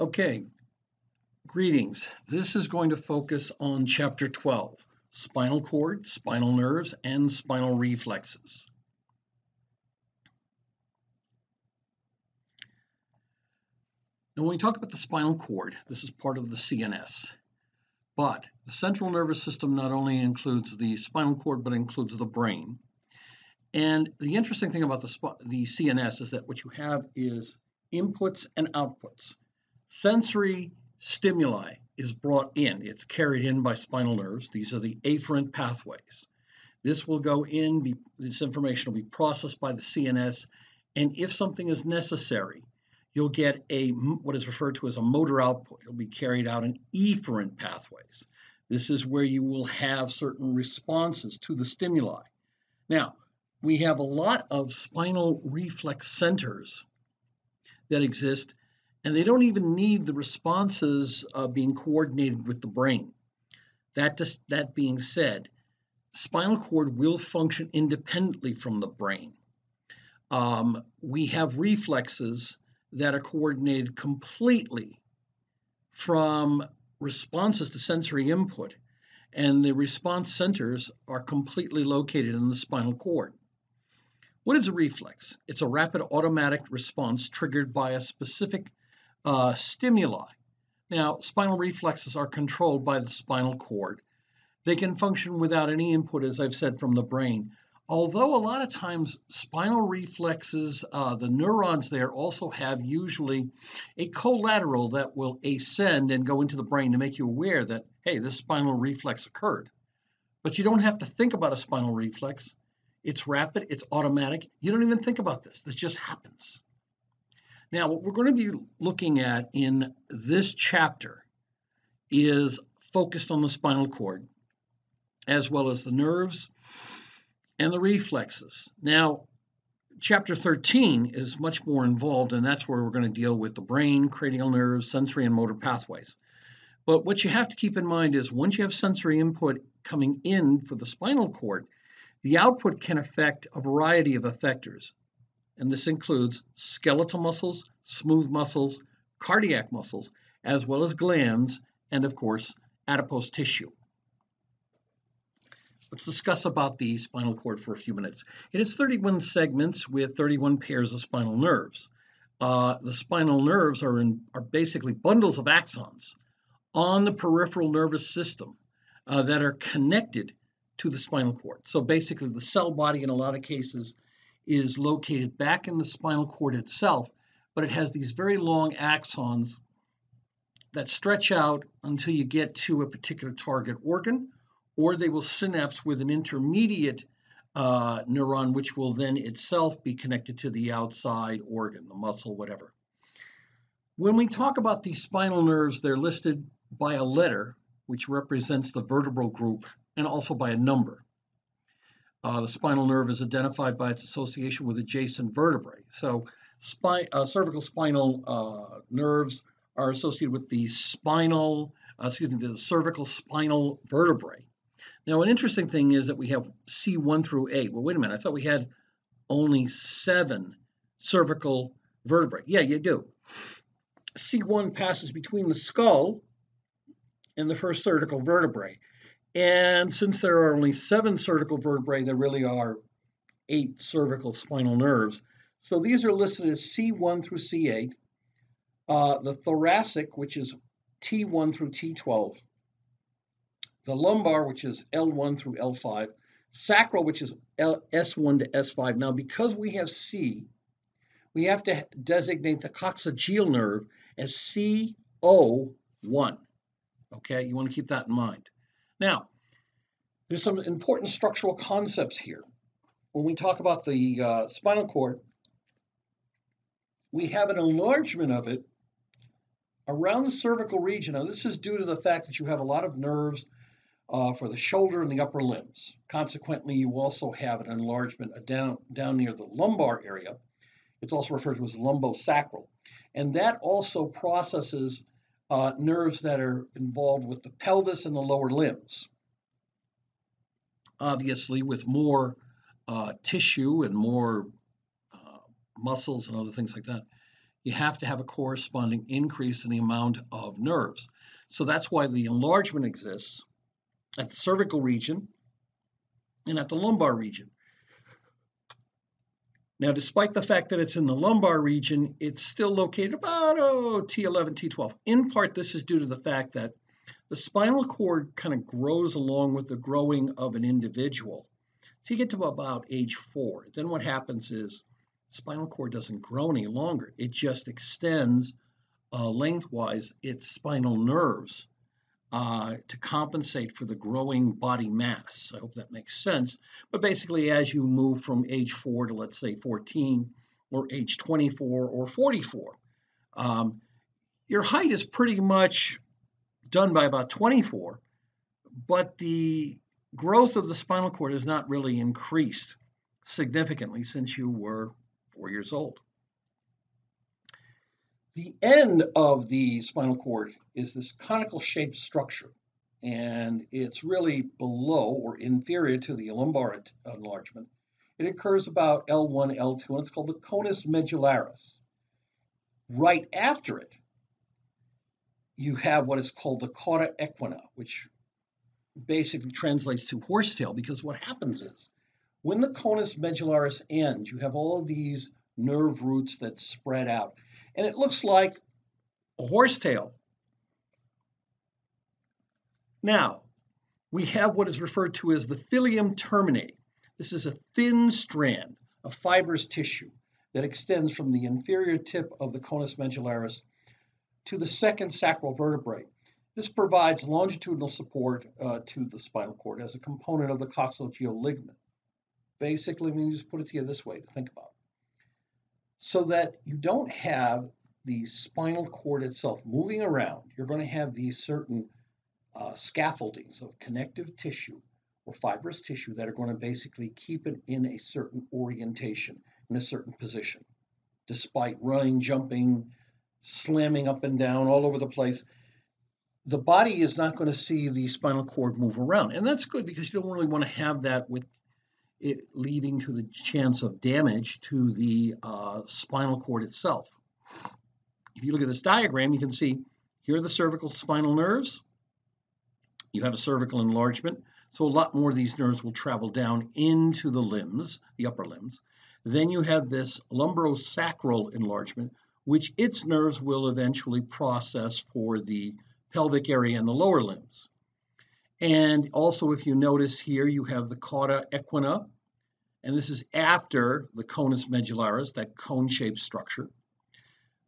Okay, greetings. This is going to focus on chapter 12, spinal cord, spinal nerves, and spinal reflexes. Now, when we talk about the spinal cord, this is part of the CNS. But the central nervous system not only includes the spinal cord, but includes the brain. And the interesting thing about the, the CNS is that what you have is inputs and outputs. Sensory stimuli is brought in, it's carried in by spinal nerves. These are the afferent pathways. This will go in, be, this information will be processed by the CNS, and if something is necessary, you'll get a what is referred to as a motor output. It'll be carried out in efferent pathways. This is where you will have certain responses to the stimuli. Now, we have a lot of spinal reflex centers that exist and they don't even need the responses uh, being coordinated with the brain. That, just, that being said, spinal cord will function independently from the brain. Um, we have reflexes that are coordinated completely from responses to sensory input, and the response centers are completely located in the spinal cord. What is a reflex? It's a rapid automatic response triggered by a specific uh, stimuli. Now, spinal reflexes are controlled by the spinal cord. They can function without any input, as I've said, from the brain. Although a lot of times spinal reflexes, uh, the neurons there also have usually a collateral that will ascend and go into the brain to make you aware that, hey, this spinal reflex occurred. But you don't have to think about a spinal reflex. It's rapid, it's automatic. You don't even think about this. This just happens. Now, what we're going to be looking at in this chapter is focused on the spinal cord, as well as the nerves and the reflexes. Now, chapter 13 is much more involved, and that's where we're going to deal with the brain, cranial nerves, sensory and motor pathways. But what you have to keep in mind is once you have sensory input coming in for the spinal cord, the output can affect a variety of effectors, and this includes skeletal muscles, smooth muscles, cardiac muscles, as well as glands, and of course, adipose tissue. Let's discuss about the spinal cord for a few minutes. It has 31 segments with 31 pairs of spinal nerves. Uh, the spinal nerves are, in, are basically bundles of axons on the peripheral nervous system uh, that are connected to the spinal cord. So basically, the cell body in a lot of cases is located back in the spinal cord itself, but it has these very long axons that stretch out until you get to a particular target organ, or they will synapse with an intermediate uh, neuron, which will then itself be connected to the outside organ, the muscle, whatever. When we talk about these spinal nerves, they're listed by a letter, which represents the vertebral group, and also by a number. Uh, the spinal nerve is identified by its association with adjacent vertebrae. So uh, cervical spinal uh, nerves are associated with the spinal, uh, excuse me, the cervical spinal vertebrae. Now, an interesting thing is that we have C1 through 8. Well, wait a minute, I thought we had only seven cervical vertebrae. Yeah, you do. C1 passes between the skull and the first cervical vertebrae. And since there are only seven cervical vertebrae, there really are eight cervical spinal nerves. So these are listed as C1 through C8. Uh, the thoracic, which is T1 through T12. The lumbar, which is L1 through L5. Sacral, which is L, S1 to S5. Now, because we have C, we have to designate the coccygeal nerve as CO1. Okay, you want to keep that in mind. Now, there's some important structural concepts here. When we talk about the uh, spinal cord, we have an enlargement of it around the cervical region. Now, this is due to the fact that you have a lot of nerves uh, for the shoulder and the upper limbs. Consequently, you also have an enlargement down, down near the lumbar area. It's also referred to as lumbosacral. And that also processes uh, nerves that are involved with the pelvis and the lower limbs. Obviously, with more uh, tissue and more uh, muscles and other things like that, you have to have a corresponding increase in the amount of nerves. So that's why the enlargement exists at the cervical region and at the lumbar region. Now, despite the fact that it's in the lumbar region, it's still located about oh, T11, T12. In part, this is due to the fact that the spinal cord kind of grows along with the growing of an individual. So you get to about age four. Then what happens is spinal cord doesn't grow any longer. It just extends uh, lengthwise its spinal nerves uh, to compensate for the growing body mass. I hope that makes sense. But basically, as you move from age 4 to, let's say, 14, or age 24 or 44, um, your height is pretty much done by about 24, but the growth of the spinal cord has not really increased significantly since you were four years old. The end of the spinal cord is this conical shaped structure, and it's really below or inferior to the lumbar enlargement. It occurs about L1, L2, and it's called the conus medullaris. Right after it, you have what is called the cauda equina, which basically translates to horsetail, because what happens is when the conus medullaris ends, you have all of these nerve roots that spread out and it looks like a horsetail. Now, we have what is referred to as the filum terminale. This is a thin strand of fibrous tissue that extends from the inferior tip of the conus medullaris to the second sacral vertebrae. This provides longitudinal support uh, to the spinal cord as a component of the coccygeal ligament. Basically, we just put it to you this way to think about so that you don't have the spinal cord itself moving around. You're going to have these certain uh, scaffoldings of connective tissue or fibrous tissue that are going to basically keep it in a certain orientation, in a certain position, despite running, jumping, slamming up and down all over the place. The body is not going to see the spinal cord move around. And that's good because you don't really want to have that with it leading to the chance of damage to the uh, spinal cord itself. If you look at this diagram, you can see here are the cervical spinal nerves. You have a cervical enlargement, so a lot more of these nerves will travel down into the limbs, the upper limbs. Then you have this lumbosacral enlargement, which its nerves will eventually process for the pelvic area and the lower limbs. And also, if you notice here, you have the cauda equina, and this is after the conus medullaris, that cone-shaped structure.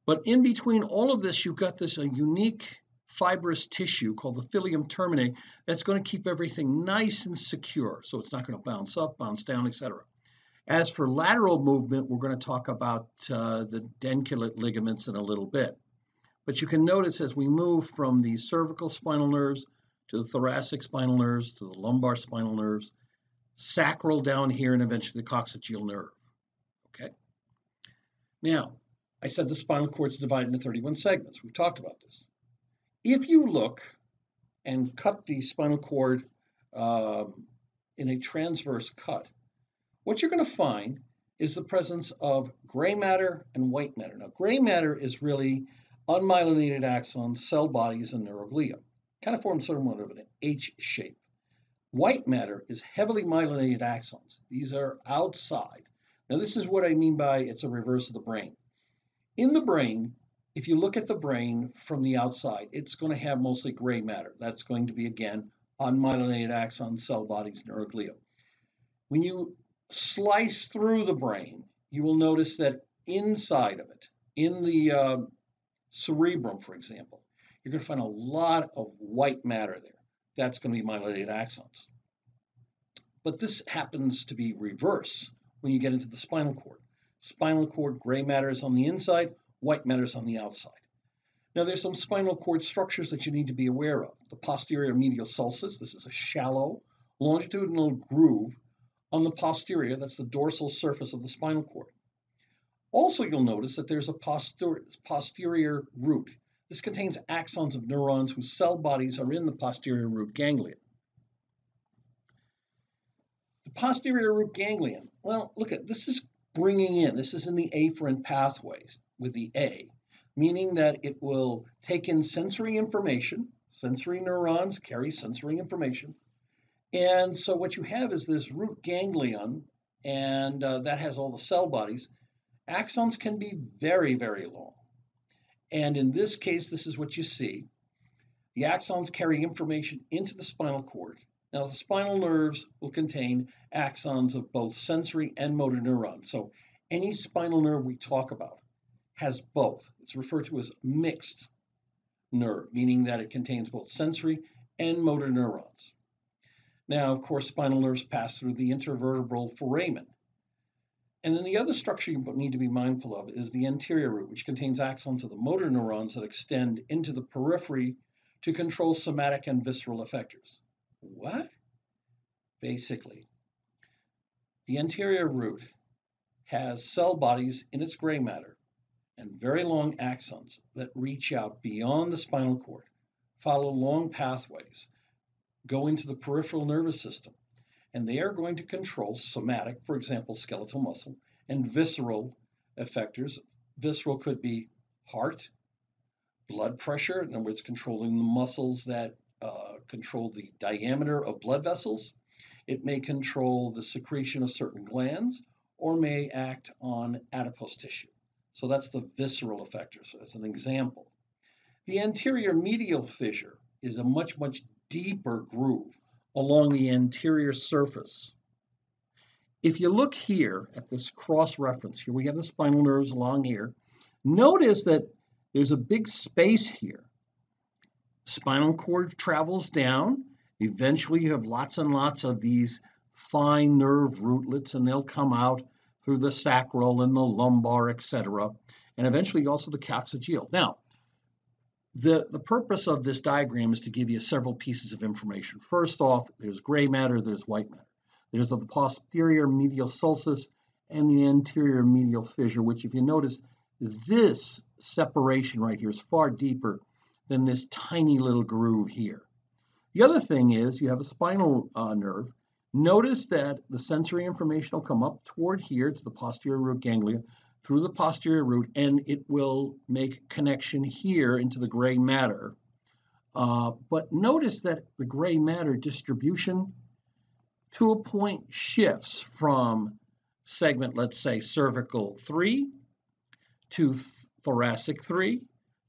But in between all of this, you've got this unique fibrous tissue called the filum terminale that's going to keep everything nice and secure. So it's not going to bounce up, bounce down, etc. As for lateral movement, we're going to talk about uh, the dentulate ligaments in a little bit. But you can notice as we move from the cervical spinal nerves to the thoracic spinal nerves, to the lumbar spinal nerves, sacral down here, and eventually the coccygeal nerve. Okay. Now, I said the spinal cord is divided into 31 segments. We've talked about this. If you look and cut the spinal cord um, in a transverse cut, what you're going to find is the presence of gray matter and white matter. Now, gray matter is really unmyelinated axons, cell bodies, and neuroglia kind of forms sort of an H shape. White matter is heavily myelinated axons. These are outside. Now, this is what I mean by it's a reverse of the brain. In the brain, if you look at the brain from the outside, it's going to have mostly gray matter. That's going to be, again, unmyelinated axons, cell bodies, neuroglia. When you slice through the brain, you will notice that inside of it, in the uh, cerebrum, for example, you're going to find a lot of white matter there. That's going to be myelinated axons. But this happens to be reverse when you get into the spinal cord. Spinal cord, gray matter is on the inside, white matter is on the outside. Now, there's some spinal cord structures that you need to be aware of. The posterior medial sulcus, this is a shallow longitudinal groove on the posterior, that's the dorsal surface of the spinal cord. Also, you'll notice that there's a posterior, posterior root. This contains axons of neurons whose cell bodies are in the posterior root ganglion. The posterior root ganglion, well, look at this is bringing in, this is in the afferent pathways. with the A, meaning that it will take in sensory information. Sensory neurons carry sensory information. And so what you have is this root ganglion, and uh, that has all the cell bodies. Axons can be very, very long. And in this case, this is what you see. The axons carry information into the spinal cord. Now, the spinal nerves will contain axons of both sensory and motor neurons. So any spinal nerve we talk about has both. It's referred to as mixed nerve, meaning that it contains both sensory and motor neurons. Now, of course, spinal nerves pass through the intervertebral foramen. And then the other structure you need to be mindful of is the anterior root, which contains axons of the motor neurons that extend into the periphery to control somatic and visceral effectors. What? Basically, the anterior root has cell bodies in its gray matter and very long axons that reach out beyond the spinal cord, follow long pathways, go into the peripheral nervous system, and they are going to control somatic, for example, skeletal muscle, and visceral effectors. Visceral could be heart, blood pressure, in other words, controlling the muscles that uh, control the diameter of blood vessels. It may control the secretion of certain glands or may act on adipose tissue. So that's the visceral effectors as an example. The anterior medial fissure is a much, much deeper groove along the anterior surface. If you look here at this cross reference, here we have the spinal nerves along here. Notice that there's a big space here. Spinal cord travels down. Eventually, you have lots and lots of these fine nerve rootlets, and they'll come out through the sacral and the lumbar, etc. And eventually, also the coccygeal. Now, the, the purpose of this diagram is to give you several pieces of information. First off, there's gray matter, there's white matter. There's the posterior medial sulcus and the anterior medial fissure, which if you notice, this separation right here is far deeper than this tiny little groove here. The other thing is you have a spinal uh, nerve. Notice that the sensory information will come up toward here to the posterior root ganglia through the posterior root and it will make connection here into the gray matter. Uh, but notice that the gray matter distribution to a point shifts from segment, let's say cervical 3 to thoracic 3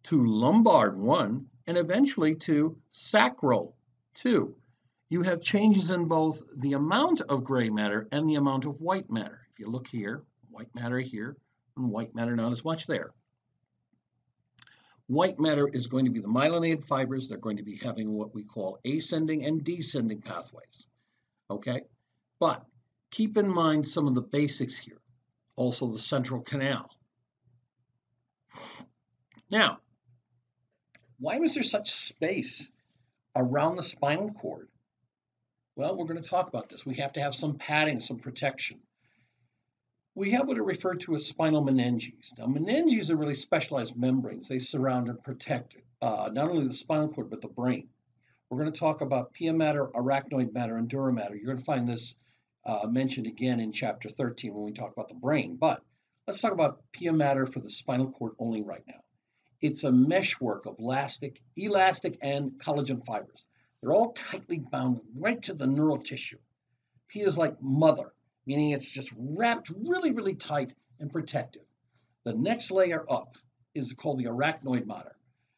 to lumbar 1 and eventually to sacral 2. You have changes in both the amount of gray matter and the amount of white matter. If you look here, white matter here, and white matter not as much there. White matter is going to be the myelinated fibers. They're going to be having what we call ascending and descending pathways. Okay? But keep in mind some of the basics here. Also the central canal. Now, why was there such space around the spinal cord? Well, we're going to talk about this. We have to have some padding, some protection we have what are referred to as spinal meninges. Now, meninges are really specialized membranes. They surround and protect uh, not only the spinal cord, but the brain. We're going to talk about pia mater, arachnoid mater, and dura mater. You're going to find this uh, mentioned again in chapter 13 when we talk about the brain. But let's talk about pia mater for the spinal cord only right now. It's a meshwork of elastic, elastic, and collagen fibers. They're all tightly bound right to the neural tissue. Pia is like mother meaning it's just wrapped really, really tight and protective. The next layer up is called the arachnoid mater.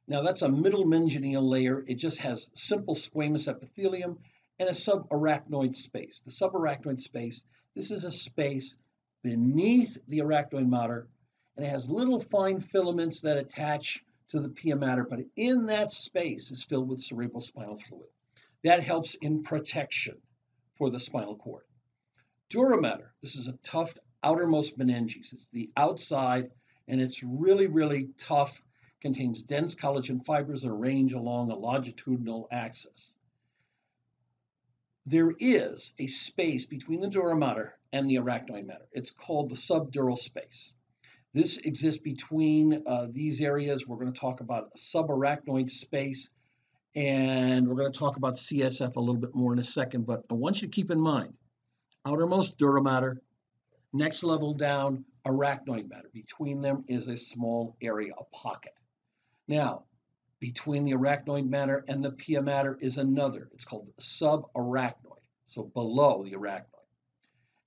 Now that's a middle meningeal layer. It just has simple squamous epithelium and a subarachnoid space. The subarachnoid space, this is a space beneath the arachnoid mater, and it has little fine filaments that attach to the pia mater, but in that space is filled with cerebrospinal fluid. That helps in protection for the spinal cord. Dura mater, this is a tough outermost meninges. It's the outside and it's really, really tough, contains dense collagen fibers that along a longitudinal axis. There is a space between the dura mater and the arachnoid mater. It's called the subdural space. This exists between uh, these areas. We're going to talk about subarachnoid space, and we're going to talk about CSF a little bit more in a second. But I want you to keep in mind outermost dura mater, next level down, arachnoid mater. Between them is a small area, a pocket. Now, between the arachnoid mater and the pia mater is another. It's called subarachnoid, so below the arachnoid.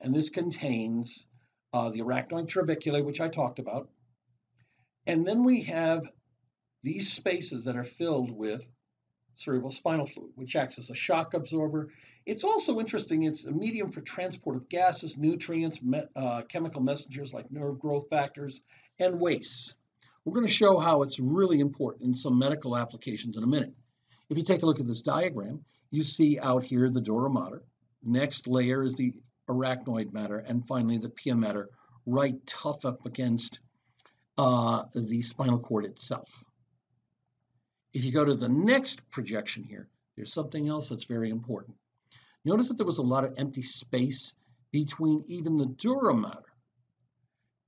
And this contains uh, the arachnoid trabeculae, which I talked about. And then we have these spaces that are filled with cerebral spinal fluid, which acts as a shock absorber. It's also interesting, it's a medium for transport of gases, nutrients, me uh, chemical messengers like nerve growth factors, and wastes. We're going to show how it's really important in some medical applications in a minute. If you take a look at this diagram, you see out here the dura mater. Next layer is the arachnoid mater, and finally the pia mater, right tough up against uh, the spinal cord itself. If you go to the next projection here, there's something else that's very important. Notice that there was a lot of empty space between even the dura mater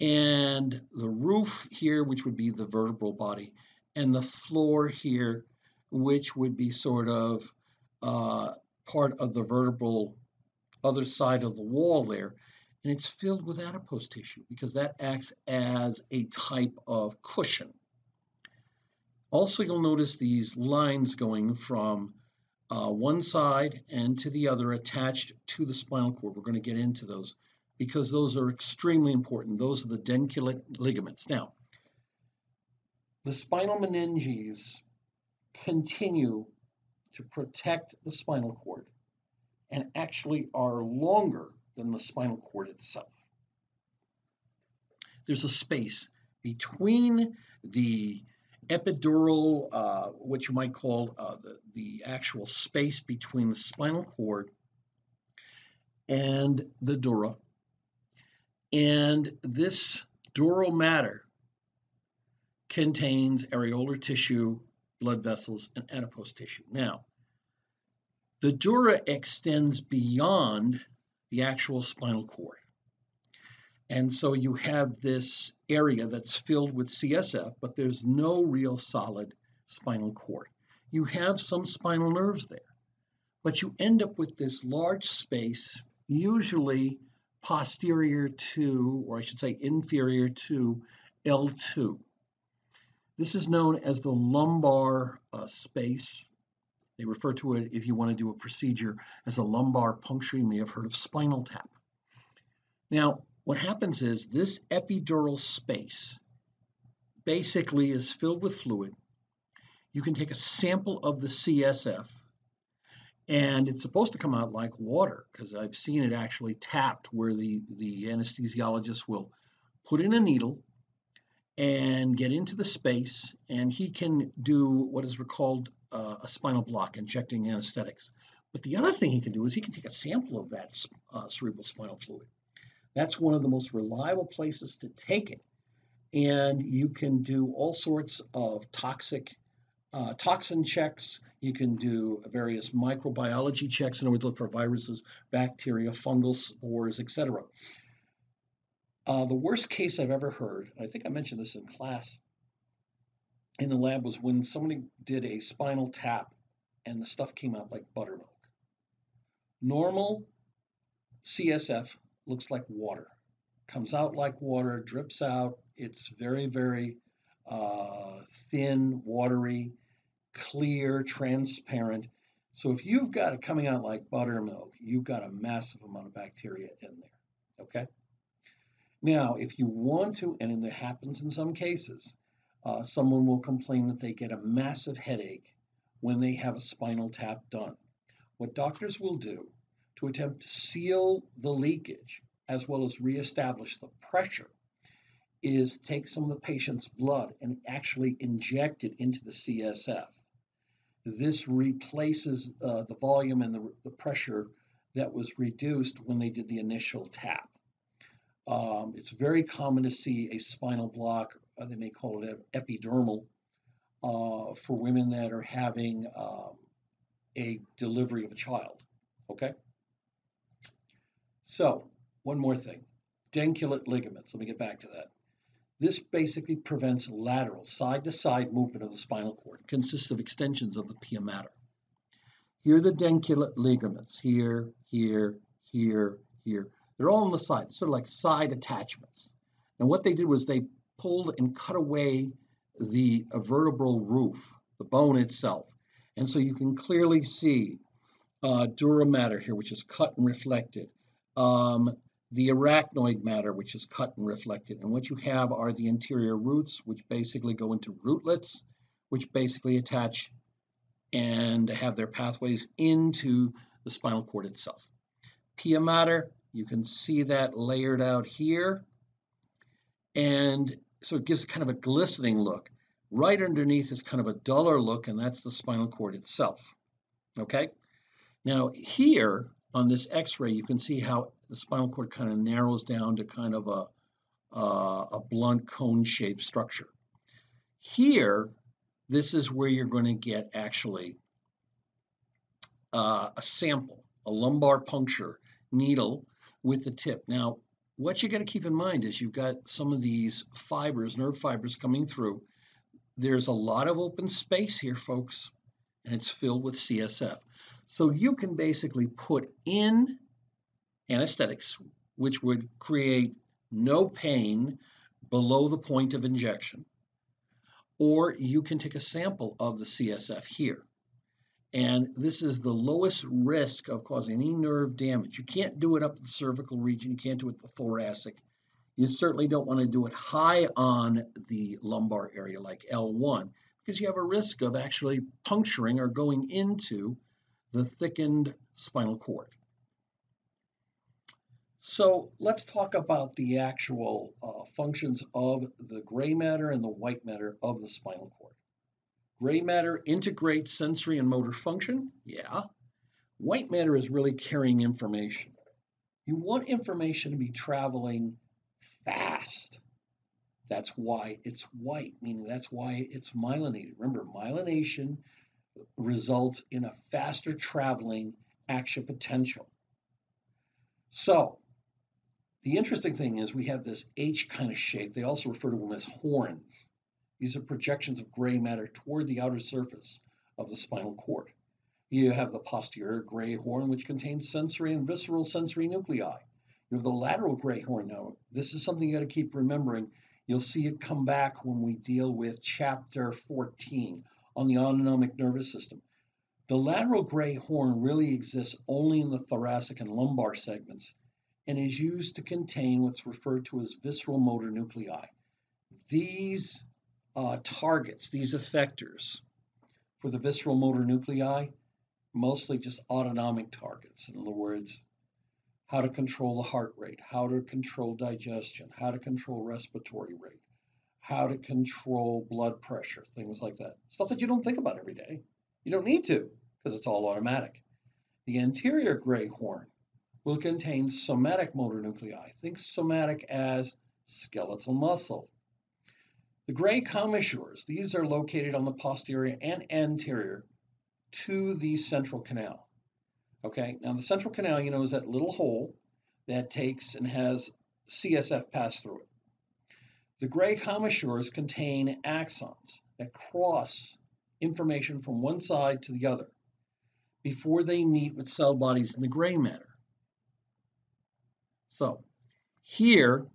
and the roof here, which would be the vertebral body, and the floor here, which would be sort of uh, part of the vertebral other side of the wall there. And it's filled with adipose tissue because that acts as a type of cushion. Also, you'll notice these lines going from uh, one side and to the other attached to the spinal cord. We're going to get into those because those are extremely important. Those are the dentulate ligaments. Now, the spinal meninges continue to protect the spinal cord and actually are longer than the spinal cord itself. There's a space between the epidural, uh, what you might call uh, the, the actual space between the spinal cord and the dura. And this dural matter contains areolar tissue, blood vessels, and adipose tissue. Now, the dura extends beyond the actual spinal cord. And so you have this area that's filled with CSF, but there's no real solid spinal cord. You have some spinal nerves there, but you end up with this large space, usually posterior to, or I should say inferior to L2. This is known as the lumbar uh, space. They refer to it, if you want to do a procedure, as a lumbar puncture. You may have heard of spinal tap. Now, what happens is this epidural space basically is filled with fluid. You can take a sample of the CSF and it's supposed to come out like water because I've seen it actually tapped where the, the anesthesiologist will put in a needle and get into the space and he can do what is called uh, a spinal block, injecting anesthetics. But the other thing he can do is he can take a sample of that uh, cerebral spinal fluid that's one of the most reliable places to take it. And you can do all sorts of toxic uh, toxin checks. You can do various microbiology checks. In other words, look for viruses, bacteria, fungal spores, etc. Uh, the worst case I've ever heard, I think I mentioned this in class in the lab, was when somebody did a spinal tap and the stuff came out like buttermilk. Normal CSF looks like water. Comes out like water, drips out. It's very, very uh, thin, watery, clear, transparent. So if you've got it coming out like buttermilk, you've got a massive amount of bacteria in there. Okay. Now, if you want to, and it happens in some cases, uh, someone will complain that they get a massive headache when they have a spinal tap done. What doctors will do to attempt to seal the leakage as well as reestablish the pressure is take some of the patient's blood and actually inject it into the CSF. This replaces uh, the volume and the, the, pressure that was reduced when they did the initial tap. Um, it's very common to see a spinal block, uh, they may call it epidermal, uh, for women that are having um, a delivery of a child. Okay? So, one more thing dentulate ligaments. Let me get back to that. This basically prevents lateral, side to side movement of the spinal cord. It consists of extensions of the pia mater. Here are the dentulate ligaments here, here, here, here. They're all on the side, sort of like side attachments. And what they did was they pulled and cut away the vertebral roof, the bone itself. And so you can clearly see uh, dura mater here, which is cut and reflected, um, the arachnoid mater, which is cut and reflected. And what you have are the interior roots, which basically go into rootlets, which basically attach and have their pathways into the spinal cord itself. Pia mater, you can see that layered out here. And so it gives kind of a glistening look. Right underneath is kind of a duller look, and that's the spinal cord itself. Okay? Now, here on this x-ray, you can see how the spinal cord kind of narrows down to kind of a, uh, a blunt cone-shaped structure. Here, this is where you're going to get actually uh, a sample, a lumbar puncture needle with the tip. Now, what you got to keep in mind is you've got some of these fibers, nerve fibers coming through. There's a lot of open space here, folks, and it's filled with CSF. So you can basically put in anesthetics, which would create no pain below the point of injection, or you can take a sample of the CSF here. And this is the lowest risk of causing any nerve damage. You can't do it up the cervical region. You can't do it the thoracic. You certainly don't want to do it high on the lumbar area like L1 because you have a risk of actually puncturing or going into the thickened spinal cord. So let's talk about the actual uh, functions of the gray matter and the white matter of the spinal cord. Gray matter integrates sensory and motor function. Yeah. White matter is really carrying information. You want information to be traveling fast. That's why it's white, meaning that's why it's myelinated. Remember, myelination results in a faster traveling action potential. So, the interesting thing is we have this H kind of shape. They also refer to them as horns. These are projections of gray matter toward the outer surface of the spinal cord. You have the posterior gray horn, which contains sensory and visceral sensory nuclei. You have the lateral gray horn. Now, this is something you got to keep remembering. You'll see it come back when we deal with chapter 14 on the autonomic nervous system. The lateral gray horn really exists only in the thoracic and lumbar segments and is used to contain what's referred to as visceral motor nuclei. These uh, targets, these effectors for the visceral motor nuclei, mostly just autonomic targets. In other words, how to control the heart rate, how to control digestion, how to control respiratory rate, how to control blood pressure, things like that. Stuff that you don't think about every day. You don't need to because it's all automatic. The anterior gray horn will contain somatic motor nuclei. Think somatic as skeletal muscle, the gray commissures, these are located on the posterior and anterior to the central canal. Okay, now the central canal, you know, is that little hole that takes and has CSF pass through it. The gray commissures contain axons that cross information from one side to the other before they meet with cell bodies in the gray matter. So here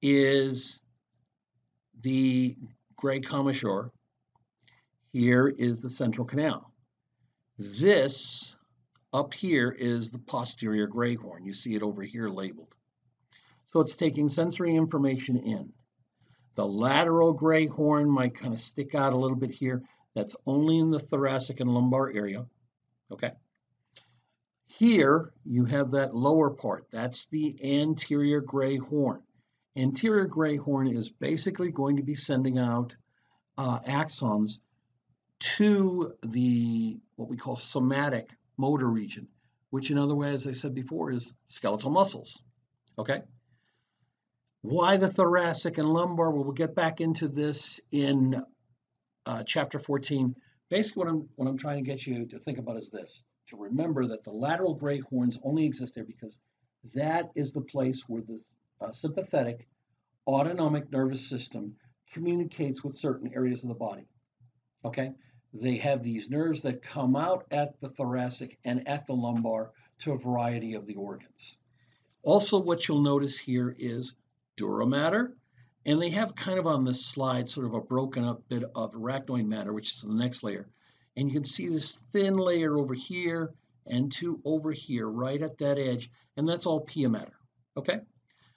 is the gray commissure. Here is the central canal. This up here is the posterior gray horn. You see it over here labeled. So it's taking sensory information in. The lateral gray horn might kind of stick out a little bit here. That's only in the thoracic and lumbar area. Okay. Here you have that lower part. That's the anterior gray horn. Anterior gray horn is basically going to be sending out uh, axons to the what we call somatic motor region, which in other words, as I said before, is skeletal muscles. Okay. Why the thoracic and lumbar? Well, we'll get back into this in uh, chapter 14. Basically, what I'm what I'm trying to get you to think about is this: to remember that the lateral gray horns only exist there because that is the place where the uh, sympathetic autonomic nervous system communicates with certain areas of the body. Okay? They have these nerves that come out at the thoracic and at the lumbar to a variety of the organs. Also, what you'll notice here is dura mater, and they have kind of on this slide sort of a broken up bit of arachnoid mater, which is the next layer. And you can see this thin layer over here and two over here, right at that edge, and that's all pia mater, okay?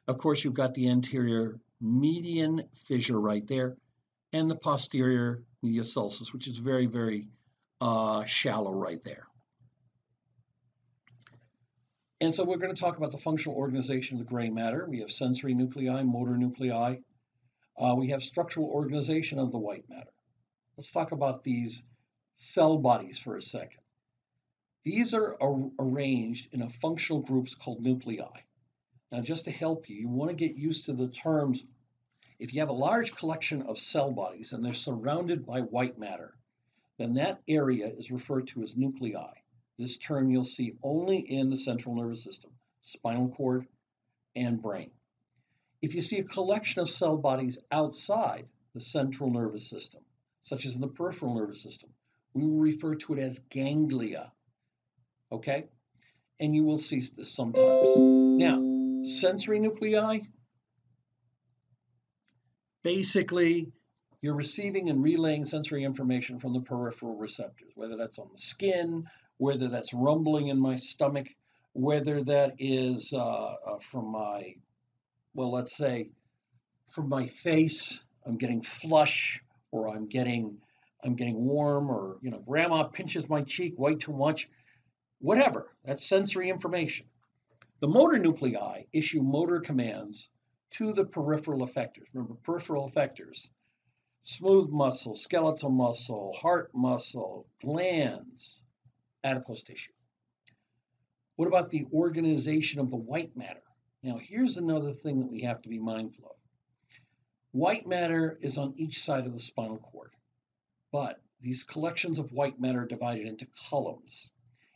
Of course, you've got the anterior median fissure right there, and the posterior media sulcus, which is very, very uh, shallow right there. And so we're going to talk about the functional organization of the gray matter. We have sensory nuclei, motor nuclei. Uh, we have structural organization of the white matter. Let's talk about these cell bodies for a second. These are ar arranged in a functional groups called nuclei. Now, just to help you, you want to get used to the terms. If you have a large collection of cell bodies and they're surrounded by white matter, then that area is referred to as nuclei. This term you'll see only in the central nervous system, spinal cord, and brain. If you see a collection of cell bodies outside the central nervous system, such as in the peripheral nervous system, we will refer to it as ganglia. Okay? And you will see this sometimes. Now, sensory nuclei, basically, you're receiving and relaying sensory information from the peripheral receptors, whether that's on the skin, whether that's rumbling in my stomach, whether that is uh, uh, from my, well, let's say from my face, I'm getting flush, or I'm getting, I'm getting warm, or you know, grandma pinches my cheek way too much, whatever. That's sensory information. The motor nuclei issue motor commands to the peripheral effectors. Remember, peripheral effectors smooth muscle, skeletal muscle, heart muscle, glands, adipose tissue. What about the organization of the white matter? Now, here's another thing that we have to be mindful of. White matter is on each side of the spinal cord, but these collections of white matter are divided into columns.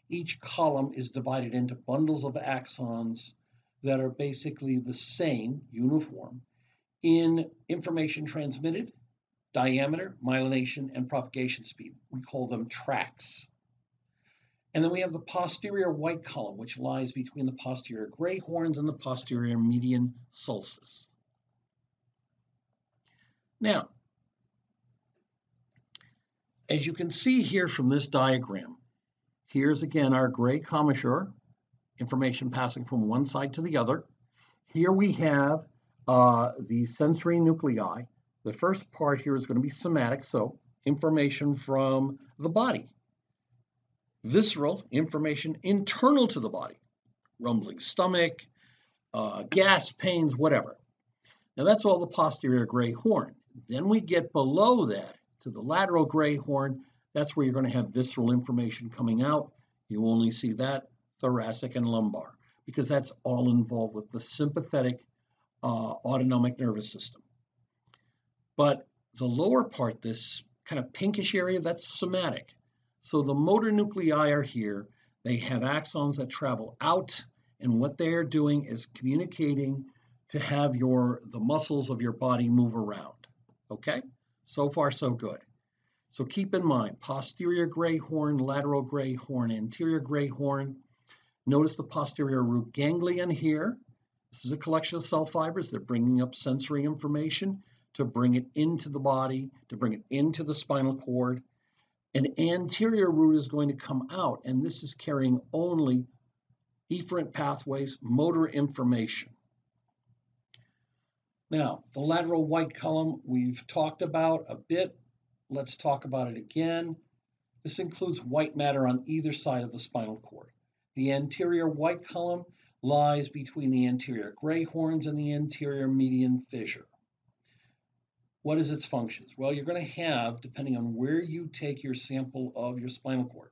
Each column is divided into bundles of axons that are basically the same, uniform, in information transmitted, diameter, myelination, and propagation speed. We call them tracts. And then we have the posterior white column, which lies between the posterior gray horns and the posterior median sulcus. Now, as you can see here from this diagram, here's again our gray commissure, information passing from one side to the other. Here we have uh, the sensory nuclei. The first part here is going to be somatic, so information from the body visceral information internal to the body, rumbling stomach, uh, gas, pains, whatever. Now that's all the posterior gray horn. Then we get below that to the lateral gray horn. That's where you're going to have visceral information coming out. You only see that thoracic and lumbar because that's all involved with the sympathetic uh, autonomic nervous system. But the lower part, this kind of pinkish area, that's somatic. So the motor nuclei are here. They have axons that travel out, and what they are doing is communicating to have your the muscles of your body move around. Okay? So far, so good. So keep in mind, posterior gray horn, lateral gray horn, anterior gray horn. Notice the posterior root ganglion here. This is a collection of cell fibers. They're bringing up sensory information to bring it into the body, to bring it into the spinal cord, an anterior root is going to come out, and this is carrying only efferent pathways, motor information. Now, the lateral white column we've talked about a bit. Let's talk about it again. This includes white matter on either side of the spinal cord. The anterior white column lies between the anterior gray horns and the anterior median fissure. What is its functions? Well, you're going to have, depending on where you take your sample of your spinal cord,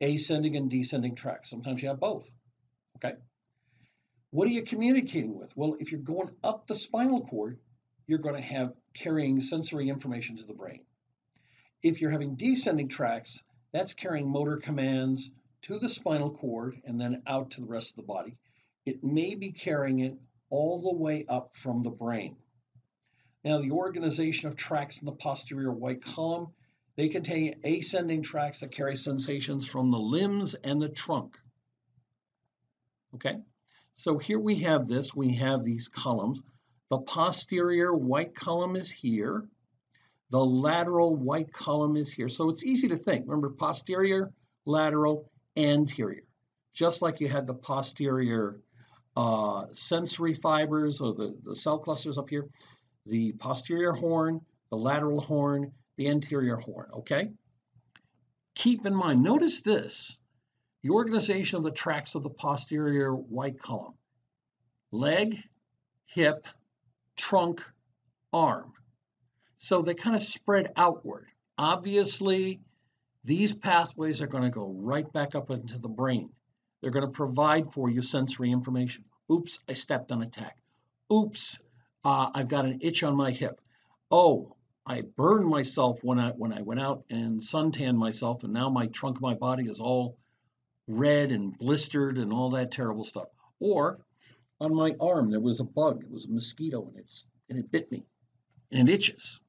ascending and descending tracts. Sometimes you have both. Okay. What are you communicating with? Well, if you're going up the spinal cord, you're going to have carrying sensory information to the brain. If you're having descending tracts, that's carrying motor commands to the spinal cord and then out to the rest of the body. It may be carrying it all the way up from the brain. Now, the organization of tracts in the posterior white column, they contain ascending tracts that carry sensations from the limbs and the trunk. Okay? So here we have this, we have these columns. The posterior white column is here. The lateral white column is here. So it's easy to think. Remember, posterior, lateral, anterior. Just like you had the posterior uh, sensory fibers or the, the cell clusters up here, the posterior horn, the lateral horn, the anterior horn, okay? Keep in mind, notice this, the organization of the tracts of the posterior white column. Leg, hip, trunk, arm. So they kind of spread outward. Obviously, these pathways are going to go right back up into the brain. They're going to provide for you sensory information. Oops, I stepped on a tack. Oops, uh, I've got an itch on my hip. Oh, I burned myself when I when I went out and suntanned myself, and now my trunk of my body is all red and blistered and all that terrible stuff. Or on my arm there was a bug, it was a mosquito, and it's and it bit me, and it itches.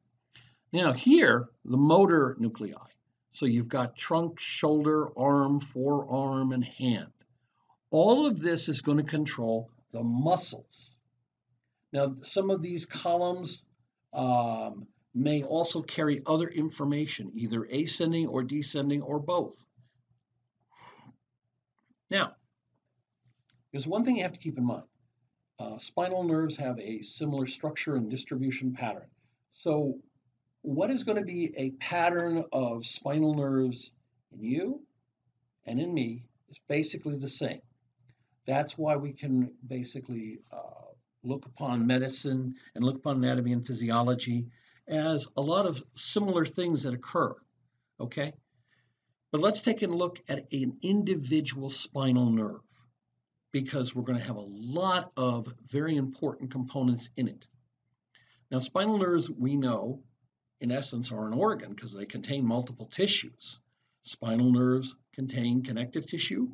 Now here, the motor nuclei. So you've got trunk, shoulder, arm, forearm, and hand. All of this is going to control the muscles. Now, some of these columns um, may also carry other information, either ascending or descending or both. Now, there's one thing you have to keep in mind. Uh, spinal nerves have a similar structure and distribution pattern. So what is going to be a pattern of spinal nerves in you and in me is basically the same. That's why we can basically uh, look upon medicine and look upon anatomy and physiology as a lot of similar things that occur. Okay? But let's take a look at an individual spinal nerve because we're going to have a lot of very important components in it. Now, spinal nerves, we know, in essence, are an organ because they contain multiple tissues. Spinal nerves contain connective tissue,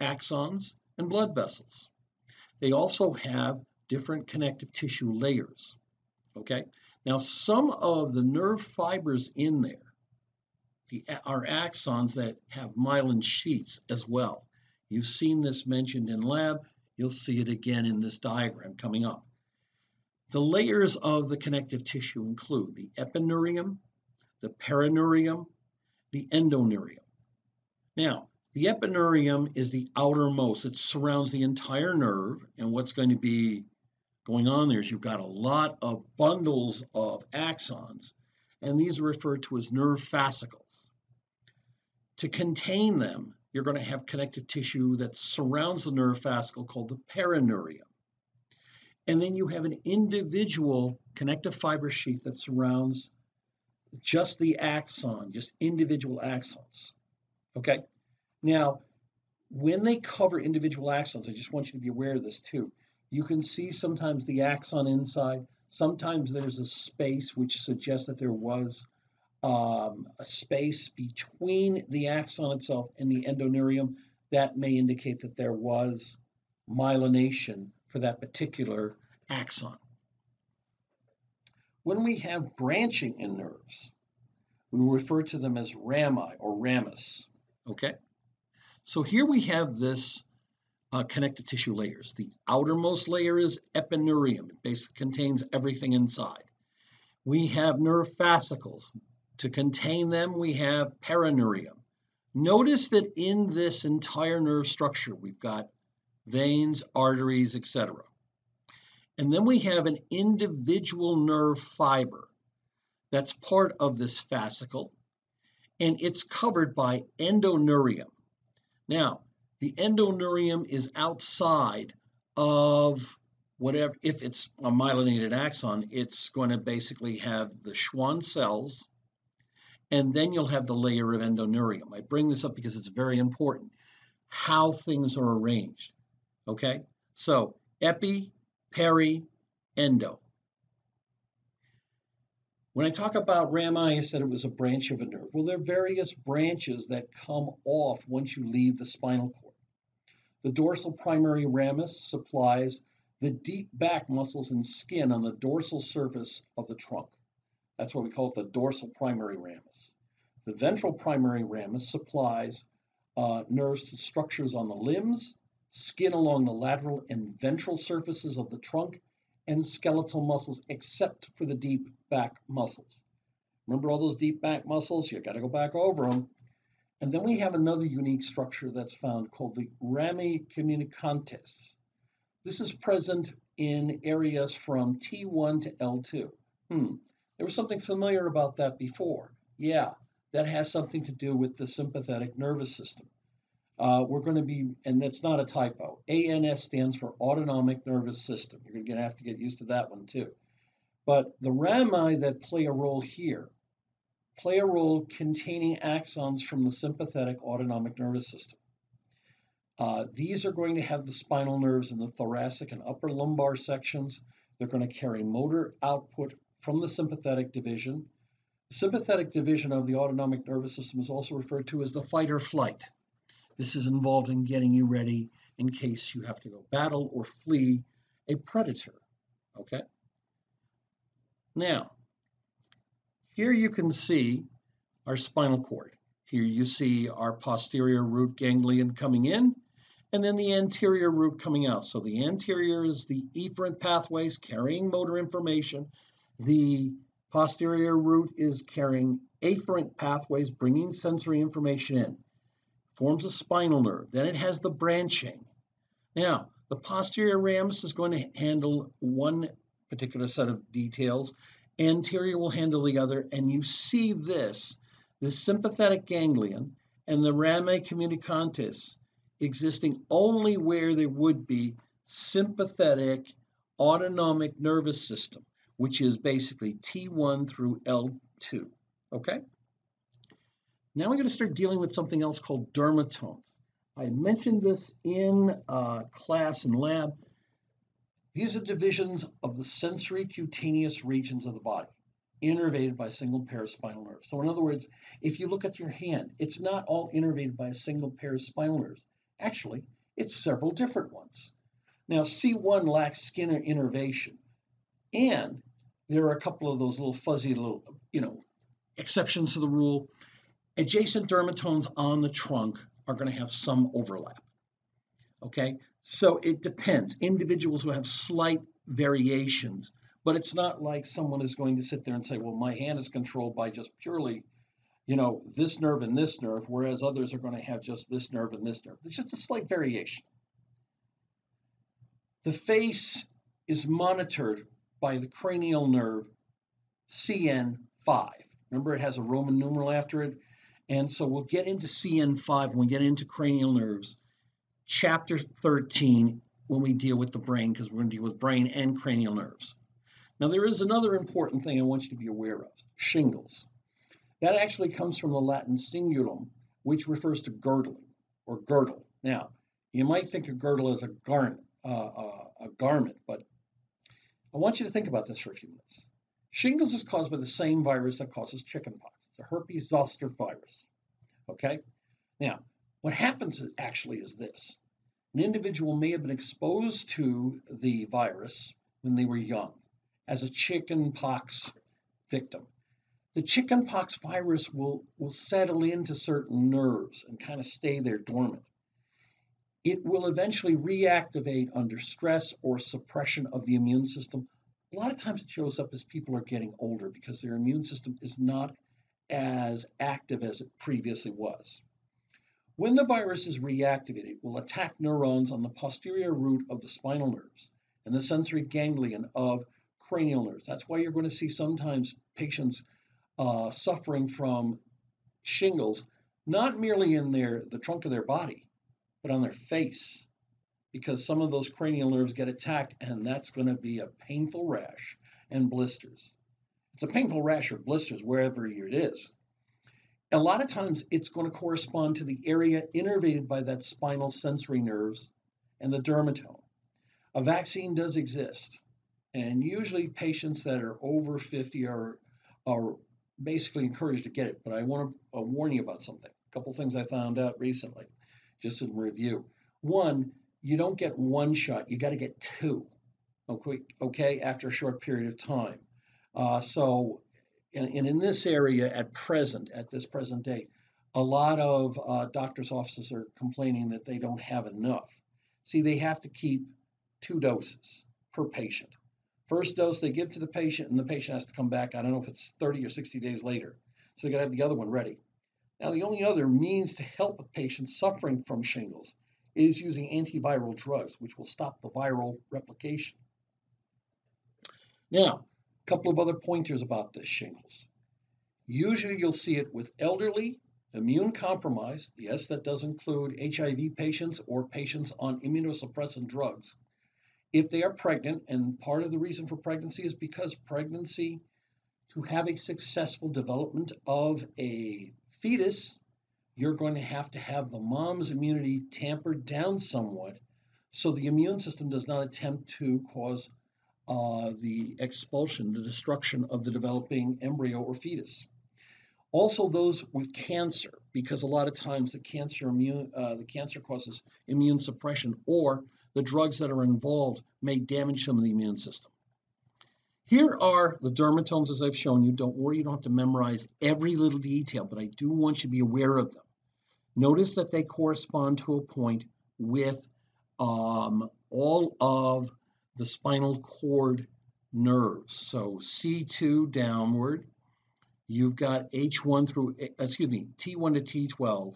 axons, and blood vessels. They also have different connective tissue layers. Okay, now some of the nerve fibers in there the, are axons that have myelin sheaths as well. You've seen this mentioned in lab. You'll see it again in this diagram coming up. The layers of the connective tissue include the epineurium, the perineurium, the endoneurium. Now, the epineurium is the outermost. It surrounds the entire nerve. And what's going to be going on there is you've got a lot of bundles of axons, and these are referred to as nerve fascicles. To contain them, you're going to have connective tissue that surrounds the nerve fascicle called the perineurium. And then you have an individual connective fiber sheath that surrounds just the axon, just individual axons. Okay? Now, when they cover individual axons, I just want you to be aware of this too. You can see sometimes the axon inside, sometimes there's a space which suggests that there was um, a space between the axon itself and the endoneurium. That may indicate that there was myelination for that particular axon. When we have branching in nerves, we refer to them as rami or ramus. Okay? So here we have this uh, connective tissue layers. The outermost layer is epineurium. It basically contains everything inside. We have nerve fascicles. To contain them, we have perineurium. Notice that in this entire nerve structure, we've got veins, arteries, etc. And then we have an individual nerve fiber that's part of this fascicle, and it's covered by endoneurium. Now, the endoneurium is outside of whatever, if it's a myelinated axon, it's going to basically have the Schwann cells, and then you'll have the layer of endoneurium. I bring this up because it's very important how things are arranged. Okay, so epi, peri, endo. When I talk about rami, I said it was a branch of a nerve. Well, there are various branches that come off once you leave the spinal cord. The dorsal primary ramus supplies the deep back muscles and skin on the dorsal surface of the trunk. That's why we call it the dorsal primary ramus. The ventral primary ramus supplies uh, nerves to structures on the limbs, skin along the lateral and ventral surfaces of the trunk, and skeletal muscles, except for the deep back muscles. Remember all those deep back muscles? You got to go back over them. And then we have another unique structure that's found called the rami communicantes. This is present in areas from T1 to L2. Hmm, there was something familiar about that before. Yeah, that has something to do with the sympathetic nervous system. Uh, we're going to be, and that's not a typo. ANS stands for autonomic nervous system. You're going to have to get used to that one too. But the rami that play a role here play a role containing axons from the sympathetic autonomic nervous system. Uh, these are going to have the spinal nerves in the thoracic and upper lumbar sections. They're going to carry motor output from the sympathetic division. The sympathetic division of the autonomic nervous system is also referred to as the fight or flight. This is involved in getting you ready in case you have to go battle or flee a predator. Okay? Now, here you can see our spinal cord. Here you see our posterior root ganglion coming in, and then the anterior root coming out. So the anterior is the efferent pathways carrying motor information. The posterior root is carrying afferent pathways bringing sensory information in. Forms a spinal nerve. Then it has the branching. Now, the posterior ramus is going to handle one particular set of details, anterior will handle the other, and you see this, this sympathetic ganglion and the rami communicantes existing only where there would be sympathetic autonomic nervous system, which is basically T1 through L2. Okay? Now we're going to start dealing with something else called dermatomes. I mentioned this in uh, class and lab. These are divisions of the sensory cutaneous regions of the body, innervated by a single pair of spinal nerves. So in other words, if you look at your hand, it's not all innervated by a single pair of spinal nerves. Actually, it's several different ones. Now, C1 lacks skin innervation, and there are a couple of those little fuzzy little, you know, exceptions to the rule. Adjacent dermatomes on the trunk are going to have some overlap. Okay, so it depends. Individuals will have slight variations, but it's not like someone is going to sit there and say, well, my hand is controlled by just purely, you know, this nerve and this nerve, whereas others are going to have just this nerve and this nerve. It's just a slight variation. The face is monitored by the cranial nerve CN5. Remember, it has a Roman numeral after it. And so we'll get into CN5 when we get into cranial nerves chapter 13 when we deal with the brain, because we're going to deal with brain and cranial nerves. Now, there is another important thing I want you to be aware of shingles. That actually comes from the Latin cingulum, which refers to girdling or girdle. Now, you might think of girdle as a uh, a garment, but I want you to think about this for a few minutes. Shingles is caused by the same virus that causes chickenpox. It's a herpes zoster virus. Okay? Now, what happens actually is this an individual may have been exposed to the virus when they were young as a chickenpox victim. The chickenpox virus will, will settle into certain nerves and kind of stay there dormant. It will eventually reactivate under stress or suppression of the immune system. A lot of times it shows up as people are getting older because their immune system is not as active as it previously was. When the virus is reactivated, it will attack neurons on the posterior root of the spinal nerves and the sensory ganglion of cranial nerves. That's why you're going to see sometimes patients uh, suffering from shingles, not merely in their the trunk of their body, but on their face, because some of those cranial nerves get attacked, and that's going to be a painful rash and blisters. It's a painful rash or blisters wherever it is a lot of times it's going to correspond to the area innervated by that spinal sensory nerves and the dermatome. A vaccine does exist, and usually patients that are over 50 are, are basically encouraged to get it. But I want to uh, warn you about something. A couple things I found out recently, just in review. One, you don't get one shot, you got to get two. Okay, okay, after a short period of time. Uh, so and, and in this area at present, at this present day, a lot of uh, doctors' offices are complaining that they don't have enough. See, they have to keep two doses per patient. First dose they give to the patient, and the patient has to come back. I don't know if it's 30 or 60 days later. So they got to have the other one ready. Now, the only other means to help a patient suffering from shingles is using antiviral drugs, which will stop the viral replication. Now, couple of other pointers about this shingles. Usually you'll see it with elderly, immune compromised. Yes, that does include HIV patients or patients on immunosuppressant drugs. If they are pregnant, and part of the reason for pregnancy is because pregnancy, to have a successful development of a fetus, you're going to have to have the mom's immunity tampered down somewhat so the immune system does not attempt to cause uh, the expulsion, the destruction of the developing embryo or fetus. Also, those with cancer, because a lot of times the cancer immune, uh, the cancer causes immune suppression, or the drugs that are involved may damage some of the immune system. Here are the dermatomes as I've shown you. Don't worry, you don't have to memorize every little detail, but I do want you to be aware of them. Notice that they correspond to a point with um, all of the spinal cord nerves. So C2 downward, you've got H1 through, excuse me, T1 to T12,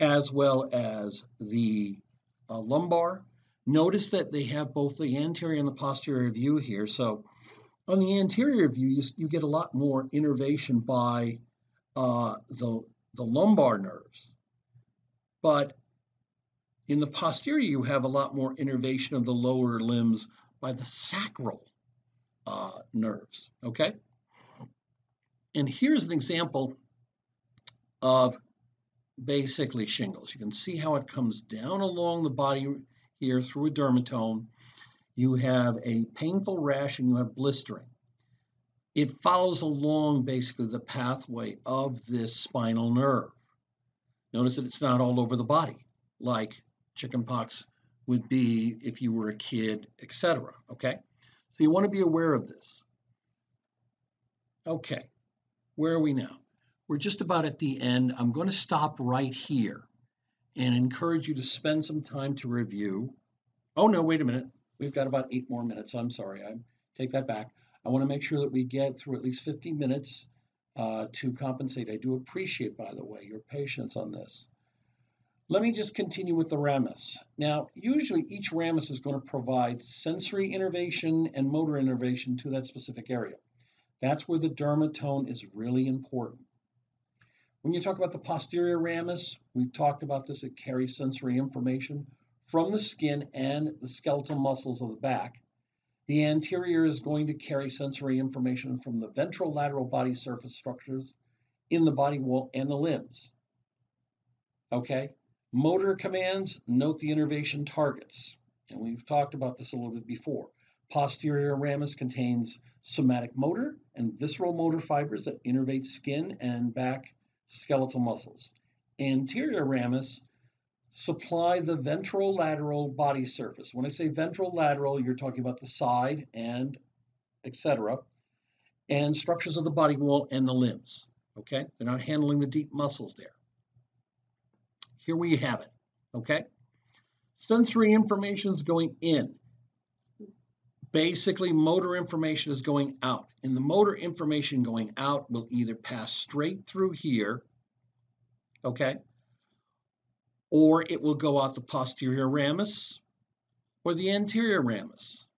as well as the uh, lumbar. Notice that they have both the anterior and the posterior view here. So on the anterior view, you, you get a lot more innervation by uh, the, the lumbar nerves. But in the posterior, you have a lot more innervation of the lower limbs by the sacral uh, nerves, okay? And here's an example of basically shingles. You can see how it comes down along the body here through a dermatome. You have a painful rash and you have blistering. It follows along basically the pathway of this spinal nerve. Notice that it's not all over the body like chickenpox would be if you were a kid, etc. Okay, so you want to be aware of this. Okay, where are we now? We're just about at the end. I'm going to stop right here and encourage you to spend some time to review. Oh no, wait a minute. We've got about eight more minutes. I'm sorry. I take that back. I want to make sure that we get through at least 50 minutes uh, to compensate. I do appreciate, by the way, your patience on this. Let me just continue with the ramus. Now, usually each ramus is going to provide sensory innervation and motor innervation to that specific area. That's where the dermatome is really important. When you talk about the posterior ramus, we've talked about this, it carries sensory information from the skin and the skeletal muscles of the back. The anterior is going to carry sensory information from the ventrolateral body surface structures in the body wall and the limbs. Okay, Motor commands, note the innervation targets. And we've talked about this a little bit before. Posterior ramus contains somatic motor and visceral motor fibers that innervate skin and back skeletal muscles. Anterior ramus supply the ventrolateral body surface. When I say ventrolateral, you're talking about the side and etc. and structures of the body wall and the limbs. Okay, they're not handling the deep muscles there. Here we have it, okay? Sensory information is going in. Basically, motor information is going out. And the motor information going out will either pass straight through here, okay? Or it will go out the posterior ramus or the anterior ramus,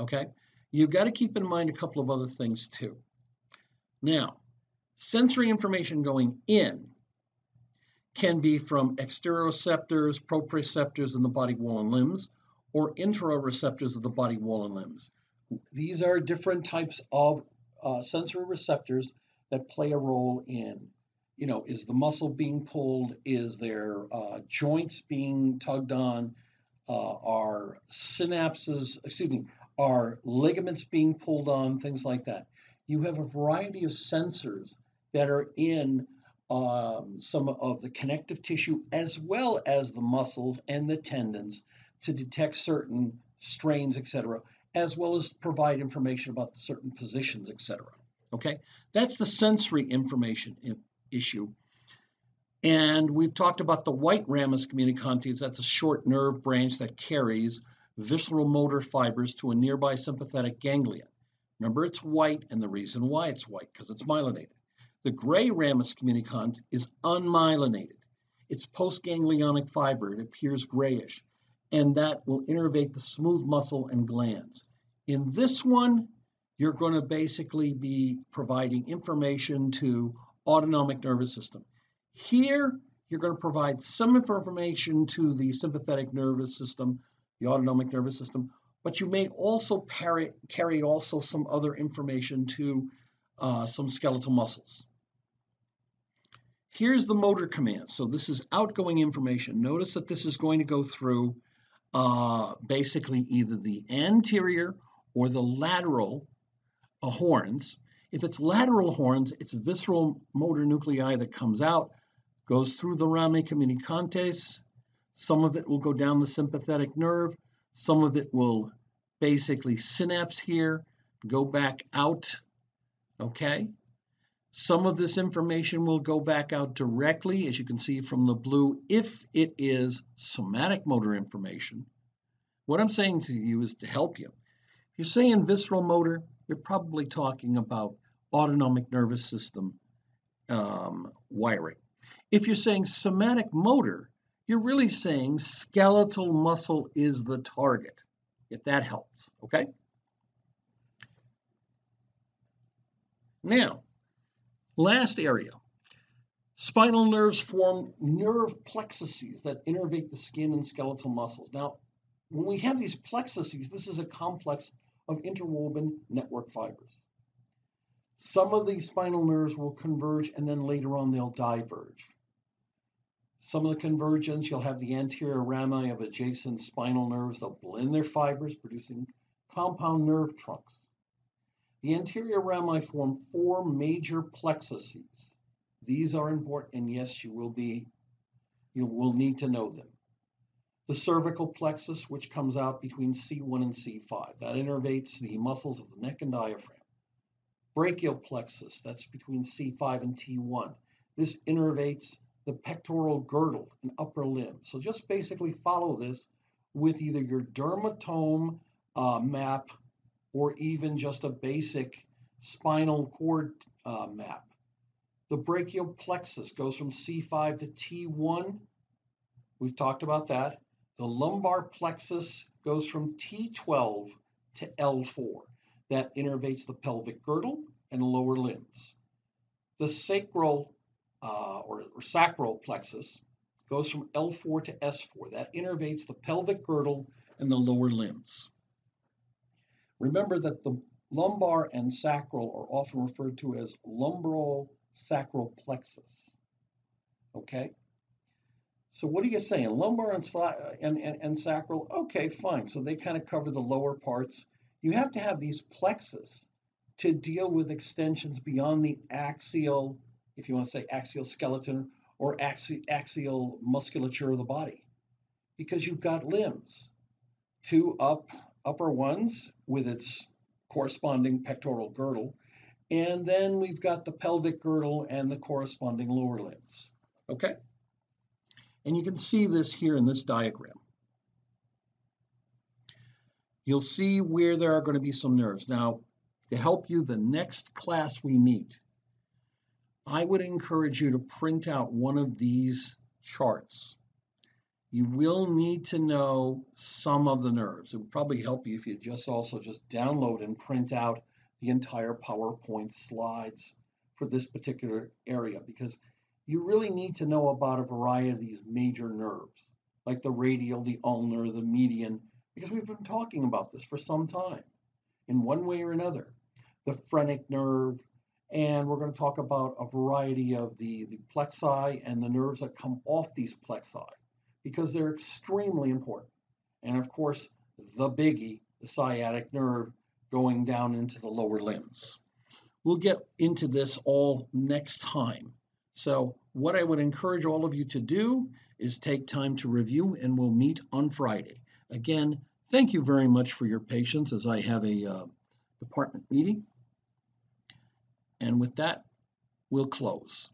okay? You've got to keep in mind a couple of other things too. Now, sensory information going in can be from exteroceptors, proprioceptors in the body wall and limbs, or interoceptors of the body wall and limbs. These are different types of uh, sensory receptors that play a role in, you know, is the muscle being pulled? Is there uh, joints being tugged on? Uh, are synapses, excuse me, are ligaments being pulled on? Things like that. You have a variety of sensors that are in um, some of the connective tissue as well as the muscles and the tendons to detect certain strains, etc., as well as provide information about certain positions, etc. Okay, that's the sensory information issue. And we've talked about the white ramus communicantes. That's a short nerve branch that carries visceral motor fibers to a nearby sympathetic ganglion. Remember, it's white, and the reason why it's white, because it's myelinated. The gray ramus communicans is unmyelinated. It's postganglionic fiber. It appears grayish, and that will innervate the smooth muscle and glands. In this one, you're going to basically be providing information to autonomic nervous system. Here, you're going to provide some information to the sympathetic nervous system, the autonomic nervous system, but you may also carry, carry also some other information to uh, some skeletal muscles. Here's the motor command. So this is outgoing information. Notice that this is going to go through uh, basically either the anterior or the lateral uh, horns. If it's lateral horns, it's visceral motor nuclei that comes out, goes through the rami communicantes. Some of it will go down the sympathetic nerve. Some of it will basically synapse here, go back out, okay? Some of this information will go back out directly, as you can see from the blue, if it is somatic motor information. What I'm saying to you is to help you. If you're saying visceral motor, you're probably talking about autonomic nervous system um, wiring. If you're saying somatic motor, you're really saying skeletal muscle is the target, if that helps, okay? Now, Last area. Spinal nerves form nerve plexuses that innervate the skin and skeletal muscles. Now, when we have these plexuses, this is a complex of interwoven network fibers. Some of these spinal nerves will converge and then later on they'll diverge. Some of the convergence, you'll have the anterior rami of adjacent spinal nerves. They'll blend their fibers, producing compound nerve trunks. The anterior rami form four major plexuses. These are important, and yes, you will be, you will need to know them. The cervical plexus, which comes out between C1 and C5, that innervates the muscles of the neck and diaphragm. Brachial plexus, that's between C5 and T1. This innervates the pectoral girdle and upper limb. So just basically follow this with either your dermatome uh, map or even just a basic spinal cord uh, map. The brachial plexus goes from C5 to T1. We've talked about that. The lumbar plexus goes from T12 to L4. That innervates the pelvic girdle and lower limbs. The sacral uh, or, or sacral plexus goes from L4 to S4. That innervates the pelvic girdle and the lower limbs. Remember that the lumbar and sacral are often referred to as lumbral sacral plexus. Okay? So what are you saying? Lumbar and, and, and, and sacral? Okay, fine. So they kind of cover the lower parts. You have to have these plexus to deal with extensions beyond the axial, if you want to say axial skeleton or axi axial musculature of the body, because you've got limbs, two up, upper ones with its corresponding pectoral girdle. And then we've got the pelvic girdle and the corresponding lower limbs. Okay? And you can see this here in this diagram. You'll see where there are going to be some nerves. Now, to help you the next class we meet, I would encourage you to print out one of these charts you will need to know some of the nerves. It would probably help you if you just also just download and print out the entire PowerPoint slides for this particular area because you really need to know about a variety of these major nerves, like the radial, the ulnar, the median, because we've been talking about this for some time in one way or another. The phrenic nerve, and we're going to talk about a variety of the, the plexi and the nerves that come off these plexi because they're extremely important. And of course, the biggie, the sciatic nerve going down into the lower limbs. We'll get into this all next time. So what I would encourage all of you to do is take time to review and we'll meet on Friday. Again, thank you very much for your patience as I have a uh, department meeting. And with that, we'll close.